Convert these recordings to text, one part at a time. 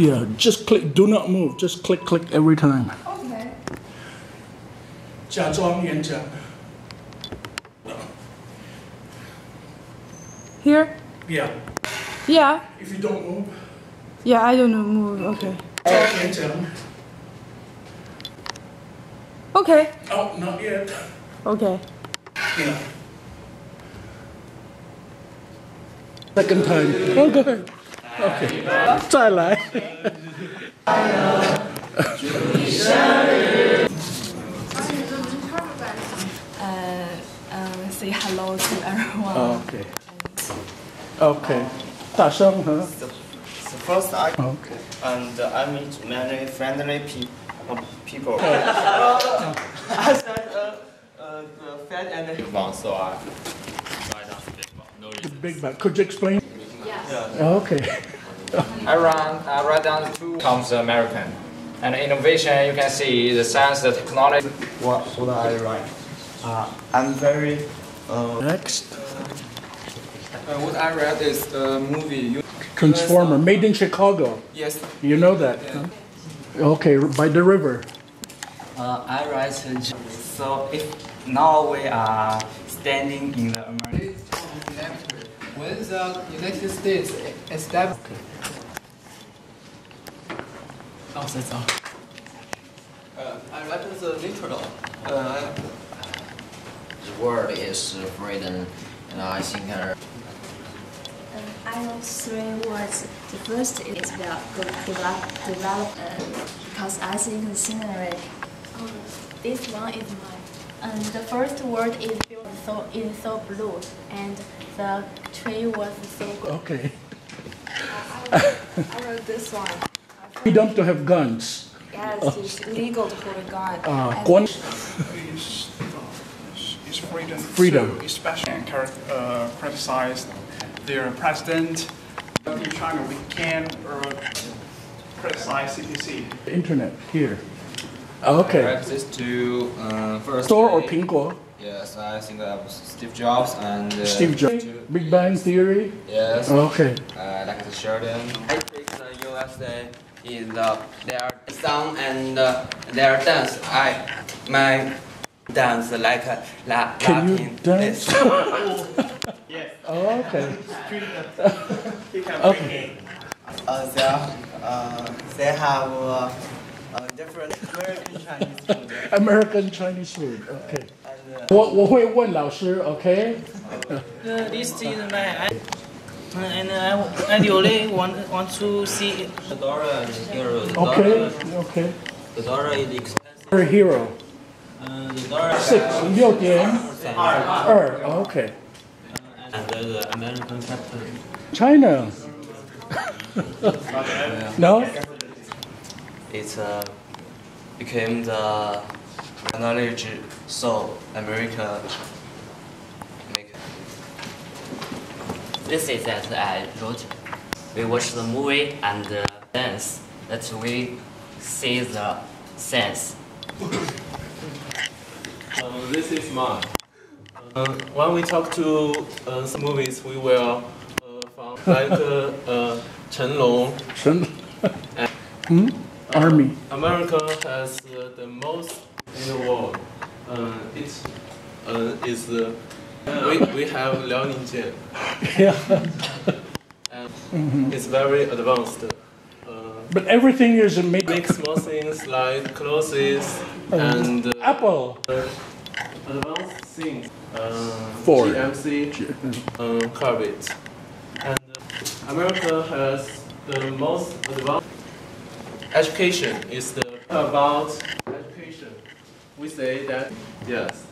Yeah, just click. Do not move. Just click, click every time. Okay. 假装演讲。 Here? Yeah. Yeah. If you don't move. Yeah, I don't know. Move. Okay. 假装演讲。 Okay. Oh, not yet. Okay. Yeah. Second time. Oh, go ahead. Okay. 再来。 uh, uh, say hello to everyone. Okay. Okay. 大声哈。 So first I Okay. and I meet many friendly pe- uh, people. I said uh, uh, the fat and the one, so I. The Big Bang. Could you explain? Yeah. Okay. I run, I write down two comes American. And innovation, you can see the science, the technology. What should I write? Uh, I'm very. Uh, Next. what I read is a movie. You, Transformer. Made in Chicago. yes, You know that. huh? Okay. By the river. Uh, I write so if now we are standing in the American When the United States established. Oh, that's all. uh, I read the literal. Uh, The word is freedom, and I think uh, Um, I know three words. The first is about the develop, develop uh, because I think the scenery. Oh, this one is mine. And the first word is beautiful, so is so blue, and the tree was so good. Okay. I wrote this one. Freedom to have guns. Yes, it's legal to hold a gun. Uh, And is, is freedom, Freedom. to especially and uh, criticize their president. In China, we can uh, criticize CPC. internet here. I Okay. read this to uh, first. Store or 苹果? Yes, I think of Steve Jobs and uh, Steve Jobs. Big Bang Theory. Yes. Okay. Uh, like the Sheldon. I think the USA is uh, their song and uh, their dance. I my dance like uh, la, Can you dance? yes. Oh, okay. Okay. Uh, they, uh, they have uh, uh, different American Chinese food. American Chinese food. Okay. And, uh, 我我会问老师，OK？ Uh, this is my and I, I really want want to see The dollar is hero. The OK OK。 The dollar is expensive. Her hero Uh, the dollar six 六点二，OK。 and the American capital. China. no. It uh, became the knowledge so America make. This is that I wrote. We watch the movie and uh, dance. That we see the sense. uh, this is mine. Uh, when we talk to uh, some movies, we will uh, found like uh, uh, Chen Long. 神。嗯，Army。America has uh, the most in the world. Uh, it uh, is uh, we, we have Liao Ningjian. Yeah. and Mhm. it's very advanced. Uh, But everything is made. make small things like clothes and uh, Apple. uh, advanced things. Uh, Ford. GMC, uh, Corvette. And uh, America has the most advanced education. Is the about education. We say that yes,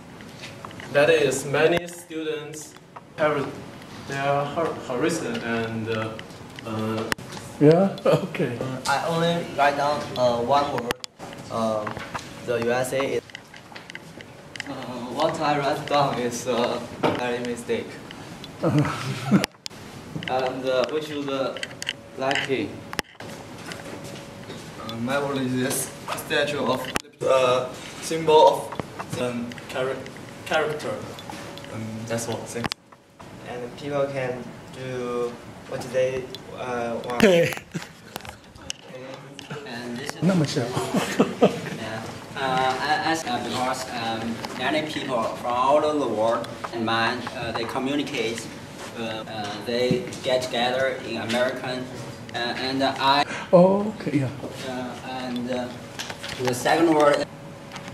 that is many students have their hor- horizon and uh, uh, Yeah. Okay. I only write down uh, one word. Um, the USA is. Uh, what I write down is uh, very mistake. and uh, we should uh, lucky Uh, my word is this statue of uh, symbol of um, char- character. Um, that's what. Thanks. And people can do what they uh, want. Okay. 那么小。 Uh, as, uh, because um, many people from all over the world and mine, uh, they communicate, uh, uh, they get together in American, uh, and I, Oh, okay, yeah. uh, and uh, the second word,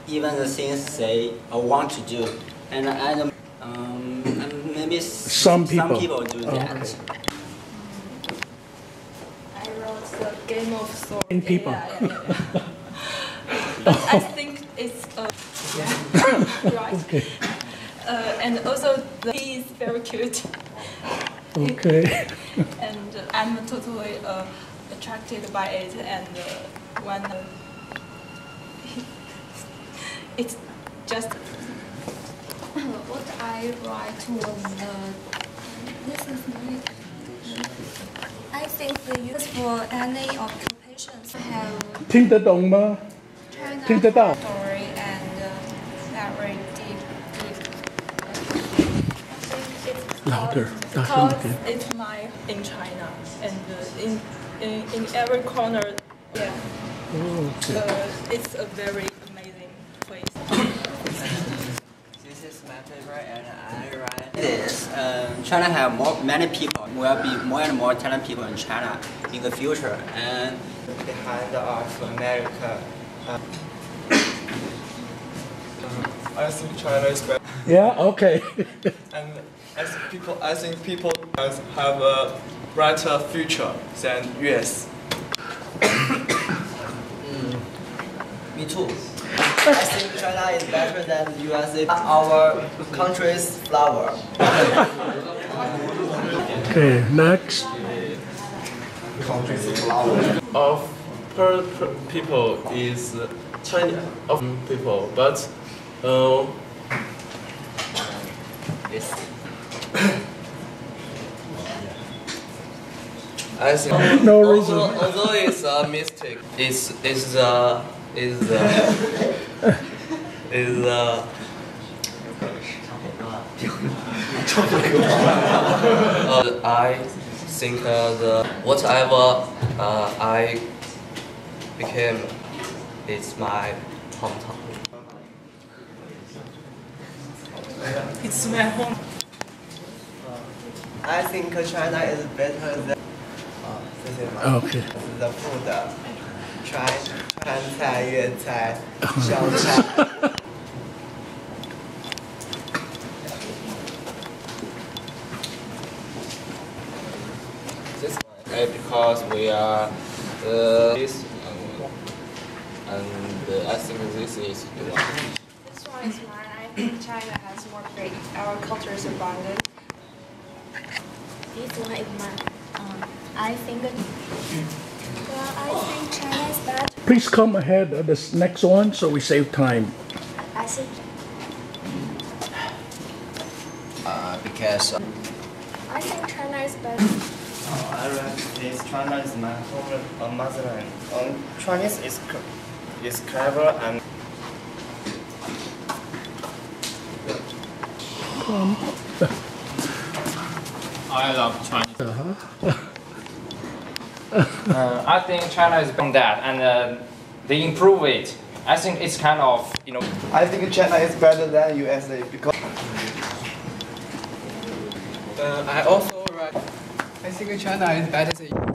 even the things they uh, want to do, and and um, and maybe s- Some people. some people do that. Okay. I wrote the Game of Thrones. In people. Yeah, yeah, yeah. but I think it's uh, right. Okay. Uh, and also the he is very cute, Okay. and uh, I'm totally uh, attracted by it. And uh, when uh, it's just what I write was the this is my I think the use for any occupations have 听得懂吗？ China 听得到。 Louder. Because it's my in China and uh, in, in in every corner. Yeah. Oh, okay. uh, it's a very amazing place. this is my favorite, and I write this. Um, China have more many people. Will be more and more talented people in China in the future, and behind of America. Uh, I think China is better. Yeah. Okay. and as people, I think people have a brighter future than US. Me too. I think China is better than USA. Our country's flower. Okay, next. Country's flower. Of per, per people is China of people, but uh, I think No although, reason. although it's a mistake, it's it's the is the is the uh, I think uh, the whatever uh, I became is my hometown. It's my home. I think China is better than. Uh, 谢谢吗 Okay. The food. 川川菜、粤菜、湘菜。 This one, uh, because we are uh, this um, and uh, I think this is the one. This one is mine. I think China has more great. Our culture is abundant. This one is mine. Um, I think well, I think China is better. Please come ahead of this next one so we save time. I think Uh, because uh, I think China is better. Uh, I read. China is my home uh, motherland. Um, Chinese is is clever and I love China. Uh-huh. uh, I think China is on that and uh, they improve it. I think it's kind of you know. I think China is better than USA because. Uh, I also write I think China is better than